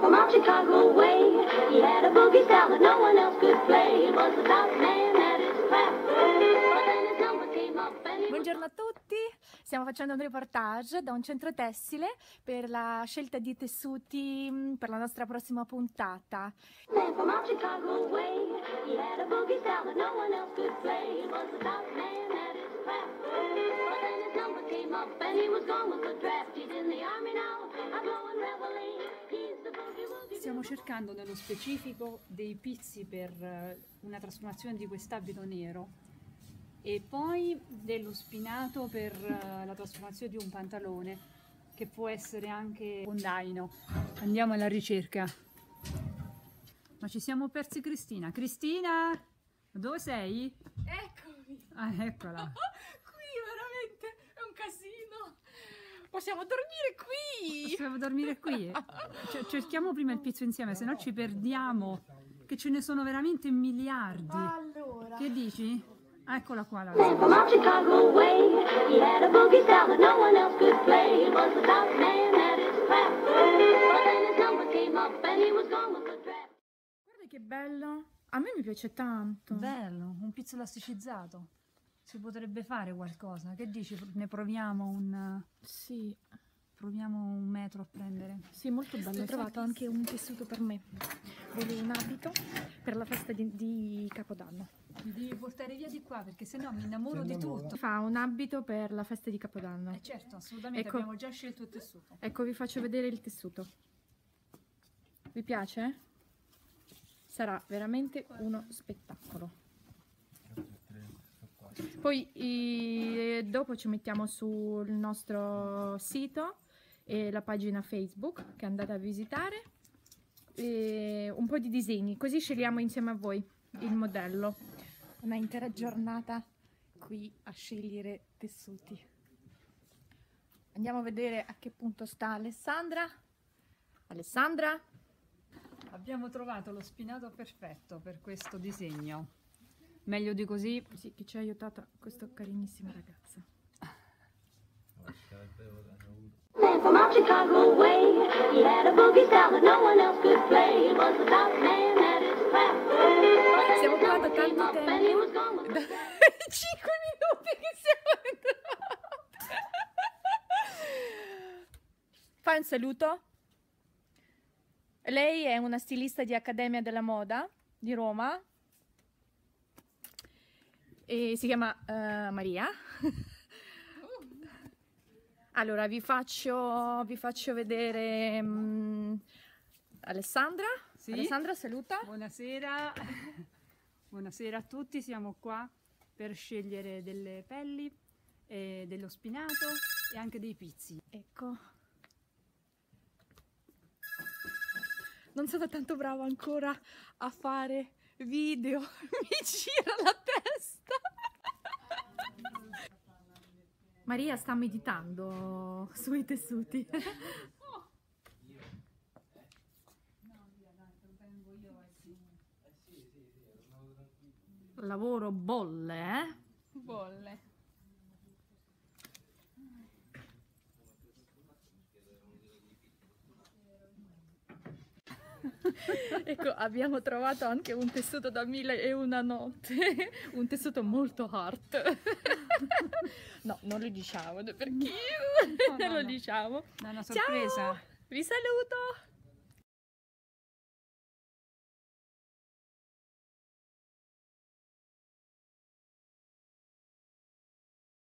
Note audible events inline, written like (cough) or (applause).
from out Chicago way. He had a boogie style that no one else could play. He was the top man at his craft. But then his number came up and he was Buongiorno a tutti, stiamo facendo un reportage da un centro tessile per la scelta di tessuti mm, per la nostra prossima puntata. man from out Chicago way. He had a boogie style that no one else could play. He was the top man at his craft. But then his number came up and he was gone with the draft. Stiamo cercando nello specifico dei pizzi per eh, una trasformazione di quest'abito nero e poi dello spinato per eh, la trasformazione di un pantalone che può essere anche un daino. Andiamo alla ricerca. Ma ci siamo persi Cristina. Cristina, dove sei? Eccomi, Ah, eccola. (laughs) qui veramente è un casino. Possiamo dormire qui. Possiamo dormire qui. (laughs) Cioè, cerchiamo prima il pizzo insieme, se no ci perdiamo. Che ce ne sono veramente miliardi. Allora, Che dici? Eccola qua la guarda che bello. A me mi piace tanto. Bello, un pizzo elasticizzato. Si potrebbe fare qualcosa. Che dici? Ne proviamo un, Sì, proviamo un metro a prendere. sì, molto bello. Ho trovato anche un tessuto per me. Volevo un abito per la festa di, di Capodanno. Mi devi portare via di qua perché sennò mi innamoro di tutto. Fa un abito per la festa di Capodanno. Eh certo, assolutamente, Ecco. abbiamo già scelto il tessuto. Ecco, vi faccio vedere il tessuto. Vi piace? Sarà veramente uno spettacolo. Poi i- dopo ci mettiamo sul nostro sito e la pagina Facebook che andate a visitare e un po' di disegni, così scegliamo insieme a voi il modello. Una intera giornata qui a scegliere tessuti. Andiamo a vedere a che punto sta Alessandra. Alessandra? Abbiamo trovato lo spinato perfetto per questo disegno. Meglio di così, Sì, che ci ha aiutato questa carinissima ragazza. Man from out Chicago way. He had a boogie style that no one else could play. He was the top man at his craft. But then Siamo qua da tanto tempo. (laughs) draft. 5 minuti che siamo entrati. Fai un saluto. Lei è una stilista di Accademia della Moda di Roma. E si chiama eh, Maria. Allora vi faccio, vi faccio vedere mm, Alessandra. Sì? Alessandra saluta. buonasera. Buonasera a tutti, siamo qua per scegliere delle pelli, e dello spinato e anche dei pizzi. Ecco. Non sono tanto brava ancora a fare video. (laughs) Mi gira la testa. Maria sta meditando (laughs) sui tessuti. (laughs) Lavoro bolle, eh? Bolle. (laughs) Ecco, abbiamo trovato anche un tessuto da mille e una notte, un tessuto molto hard. No, non lo diciamo perché No, no, non (laughs) lo no. diciamo. È una sorpresa. Ciao, vi saluto.